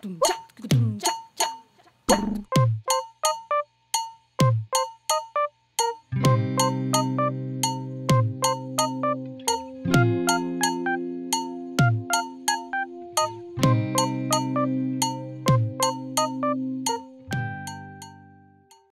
Tum, tcha.